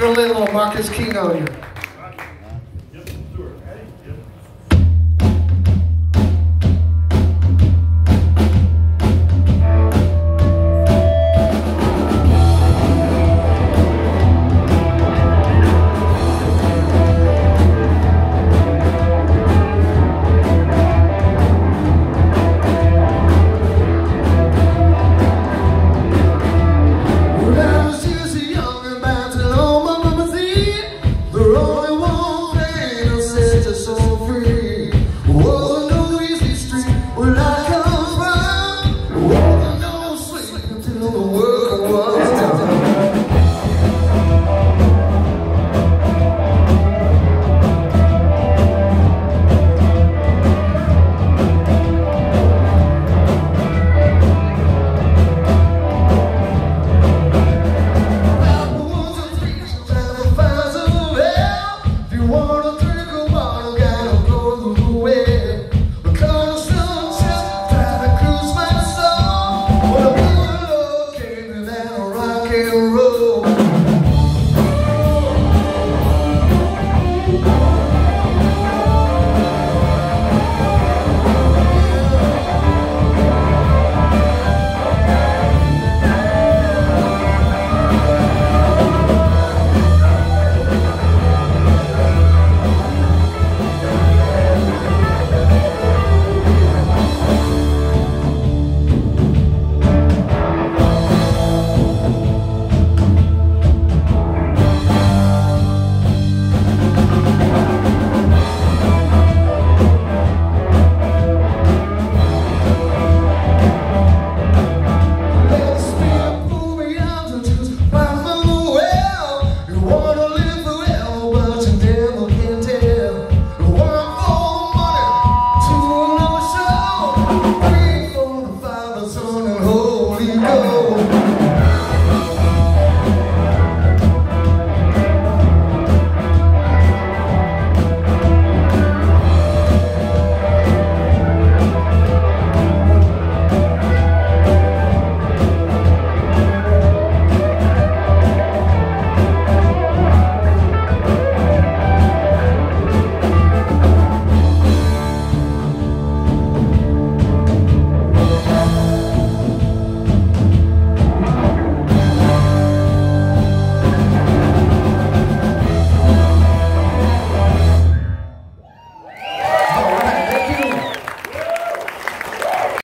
A little Marcus King on you. a soul. railroad.